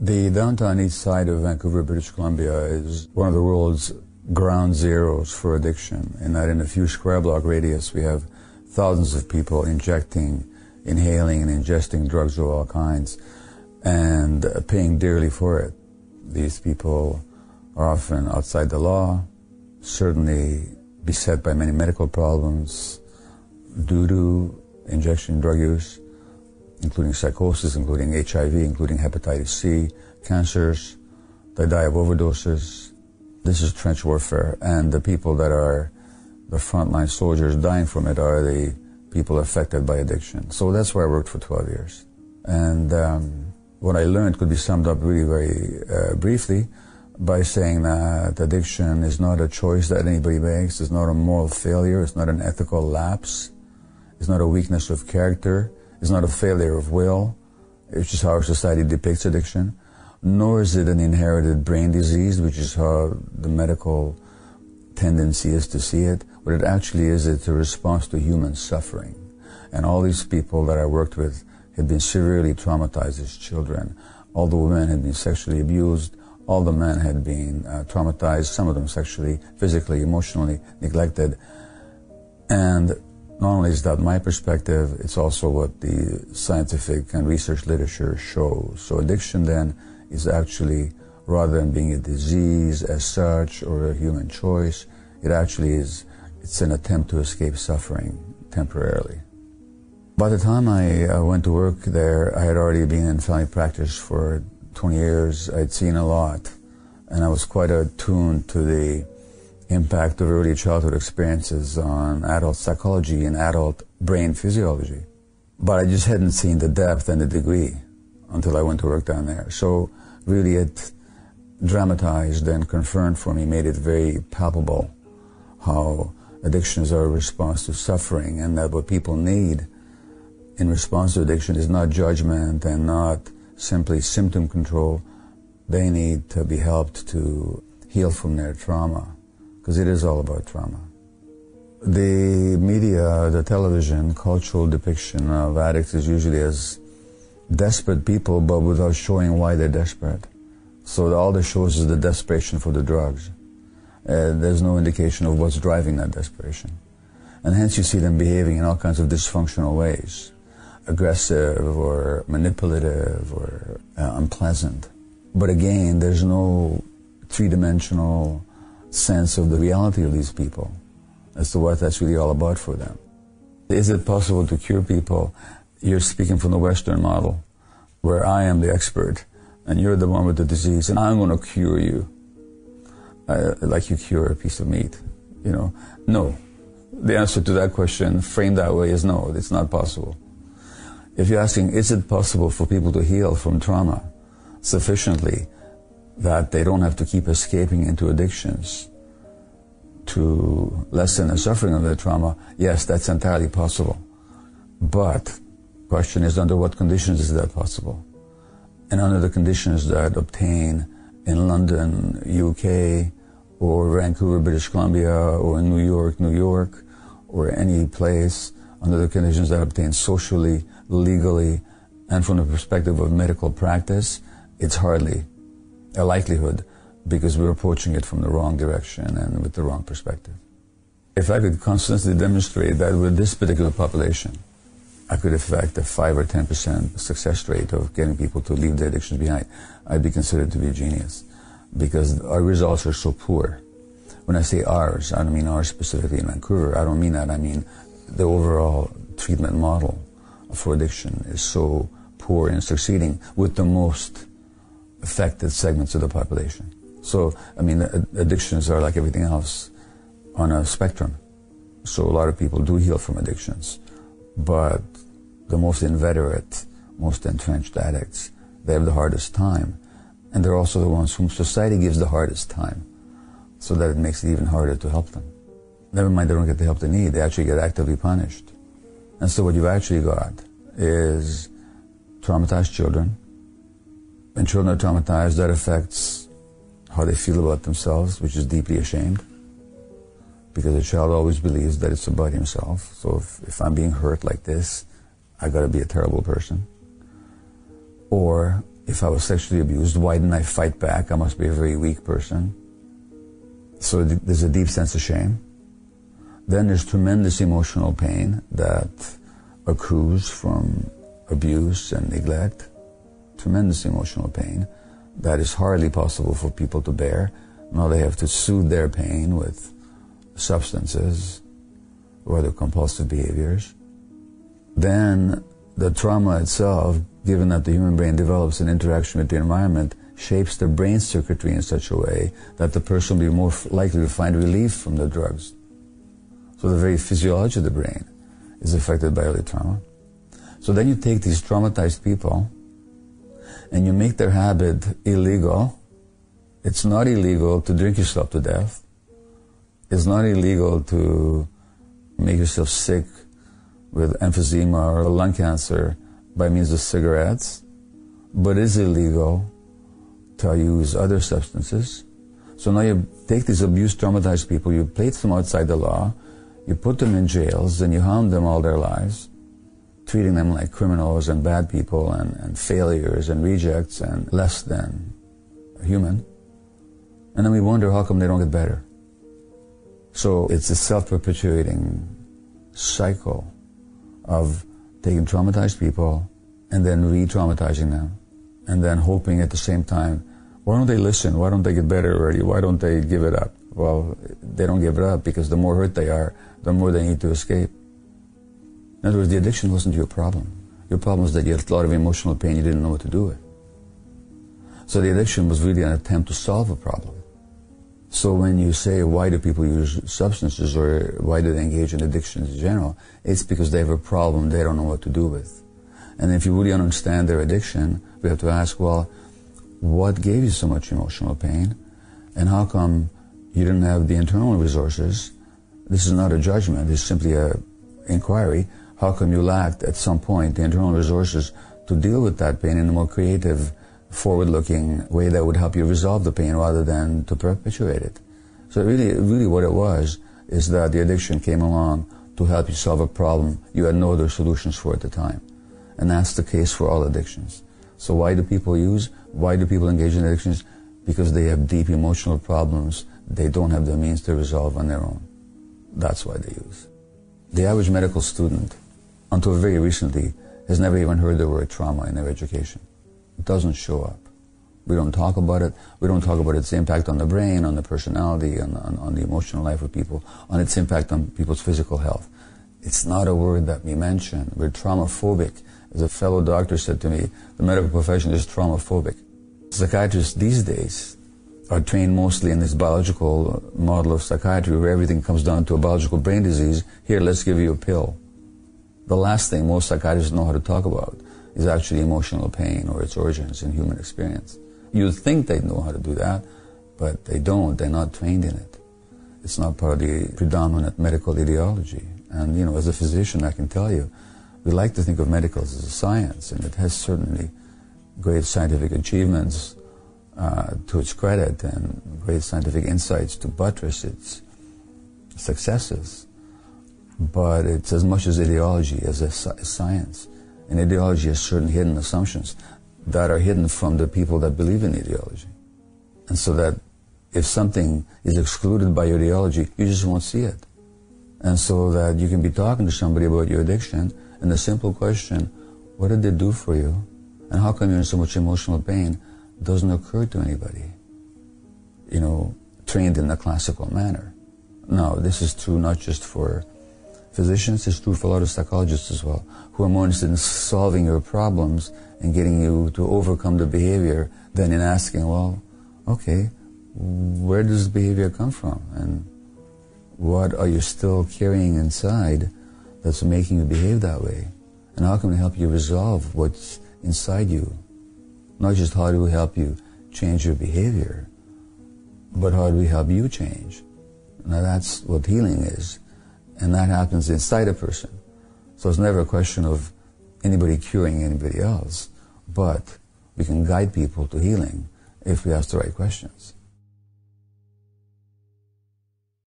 The downtown east side of Vancouver, British Columbia is one of the world's ground zeros for addiction in that in a few square block radius we have thousands of people injecting, inhaling and ingesting drugs of all kinds and uh, paying dearly for it. These people are often outside the law, certainly beset by many medical problems due to injection drug use including psychosis, including HIV, including hepatitis C, cancers. They die of overdoses. This is trench warfare, and the people that are the frontline soldiers dying from it are the people affected by addiction. So that's where I worked for 12 years. And um, what I learned could be summed up really very uh, briefly by saying that addiction is not a choice that anybody makes, it's not a moral failure, it's not an ethical lapse, it's not a weakness of character, it's not a failure of will. It's just how our society depicts addiction. Nor is it an inherited brain disease, which is how the medical tendency is to see it. What it actually is, it's a response to human suffering. And all these people that I worked with had been severely traumatized as children. All the women had been sexually abused. All the men had been uh, traumatized, some of them sexually, physically, emotionally neglected. And not only is that my perspective, it's also what the scientific and research literature shows. So addiction then is actually, rather than being a disease as such or a human choice, it actually is, it's an attempt to escape suffering temporarily. By the time I uh, went to work there, I had already been in family practice for 20 years. I'd seen a lot, and I was quite attuned to the impact of early childhood experiences on adult psychology and adult brain physiology. But I just hadn't seen the depth and the degree until I went to work down there. So really it dramatized and confirmed for me, made it very palpable how addictions are a response to suffering and that what people need in response to addiction is not judgment and not simply symptom control. They need to be helped to heal from their trauma because it is all about trauma. The media, the television, cultural depiction of addicts is usually as desperate people, but without showing why they're desperate. So all that shows is the desperation for the drugs. Uh, there's no indication of what's driving that desperation. And hence you see them behaving in all kinds of dysfunctional ways. Aggressive or manipulative or uh, unpleasant. But again, there's no three-dimensional sense of the reality of these people as to what that's really all about for them. Is it possible to cure people? You're speaking from the Western model, where I am the expert and you're the one with the disease, and I'm going to cure you uh, like you cure a piece of meat. You know, no. The answer to that question, framed that way, is no. It's not possible. If you're asking, is it possible for people to heal from trauma sufficiently that they don't have to keep escaping into addictions to lessen the suffering of their trauma, yes, that's entirely possible. But question is under what conditions is that possible? And under the conditions that obtain in London, UK, or Vancouver, British Columbia, or in New York, New York, or any place, under the conditions that obtain socially, legally, and from the perspective of medical practice, it's hardly a likelihood because we're approaching it from the wrong direction and with the wrong perspective. If I could constantly demonstrate that with this particular population, I could affect a 5 or 10% success rate of getting people to leave their addictions behind, I'd be considered to be a genius because our results are so poor. When I say ours, I don't mean ours specifically in Vancouver. I don't mean that. I mean the overall treatment model for addiction is so poor in succeeding with the most affected segments of the population. So, I mean, addictions are like everything else on a spectrum. So a lot of people do heal from addictions, but the most inveterate, most entrenched addicts, they have the hardest time. And they're also the ones whom society gives the hardest time, so that it makes it even harder to help them. Never mind they don't get the help they need, they actually get actively punished. And so what you've actually got is traumatized children, when children are traumatized, that affects how they feel about themselves, which is deeply ashamed. Because a child always believes that it's about himself. So if, if I'm being hurt like this, I gotta be a terrible person. Or If I was sexually abused, why didn't I fight back? I must be a very weak person. So there's a deep sense of shame. Then there's tremendous emotional pain that accrues from abuse and neglect. Tremendous emotional pain that is hardly possible for people to bear. Now they have to soothe their pain with substances or other compulsive behaviors. Then the trauma itself, given that the human brain develops an interaction with the environment, shapes the brain circuitry in such a way that the person will be more likely to find relief from the drugs. So the very physiology of the brain is affected by early trauma. So then you take these traumatized people and you make their habit illegal. It's not illegal to drink yourself to death. It's not illegal to make yourself sick with emphysema or lung cancer by means of cigarettes, but it's illegal to use other substances. So now you take these abused, traumatized people, you place them outside the law, you put them in jails, and you hound them all their lives, treating them like criminals and bad people and, and failures and rejects and less than human. And then we wonder how come they don't get better. So it's a self-perpetuating cycle of taking traumatized people and then re-traumatizing them and then hoping at the same time why don't they listen? Why don't they get better already? Why don't they give it up? Well, they don't give it up because the more hurt they are, the more they need to escape. In other words, the addiction wasn't your problem. Your problem was that you had a lot of emotional pain you didn't know what to do with. So the addiction was really an attempt to solve a problem. So when you say, why do people use substances or why do they engage in addictions in general, it's because they have a problem they don't know what to do with. And if you really understand their addiction, we have to ask, well, what gave you so much emotional pain and how come you didn't have the internal resources this is not a judgment it's simply a inquiry how come you lacked at some point the internal resources to deal with that pain in a more creative forward-looking way that would help you resolve the pain rather than to perpetuate it so really really what it was is that the addiction came along to help you solve a problem you had no other solutions for at the time and that's the case for all addictions so why do people use? Why do people engage in addictions? Because they have deep emotional problems they don't have the means to resolve on their own. That's why they use. The average medical student, until very recently, has never even heard the word trauma in their education. It doesn't show up. We don't talk about it. We don't talk about its impact on the brain, on the personality, on, on, on the emotional life of people, on its impact on people's physical health. It's not a word that we mention. We're traumaphobic as a fellow doctor said to me, the medical profession is traumaphobic. Psychiatrists these days are trained mostly in this biological model of psychiatry where everything comes down to a biological brain disease. Here, let's give you a pill. The last thing most psychiatrists know how to talk about is actually emotional pain or its origins in human experience. You'd think they'd know how to do that, but they don't. They're not trained in it. It's not part of the predominant medical ideology. And, you know, as a physician, I can tell you, we like to think of medical as a science, and it has certainly great scientific achievements uh, to its credit and great scientific insights to buttress its successes. But it's as much as ideology as a science. And ideology has certain hidden assumptions that are hidden from the people that believe in ideology. And so that if something is excluded by your ideology, you just won't see it. And so that you can be talking to somebody about your addiction and the simple question, what did they do for you? And how come you're in so much emotional pain doesn't occur to anybody, you know, trained in the classical manner. No, this is true not just for physicians, it's true for a lot of psychologists as well, who are more interested in solving your problems and getting you to overcome the behavior than in asking, well, okay, where does this behavior come from? And what are you still carrying inside that's making you behave that way? And how can we help you resolve what's inside you? Not just how do we help you change your behavior, but how do we help you change? Now that's what healing is. And that happens inside a person. So it's never a question of anybody curing anybody else, but we can guide people to healing if we ask the right questions.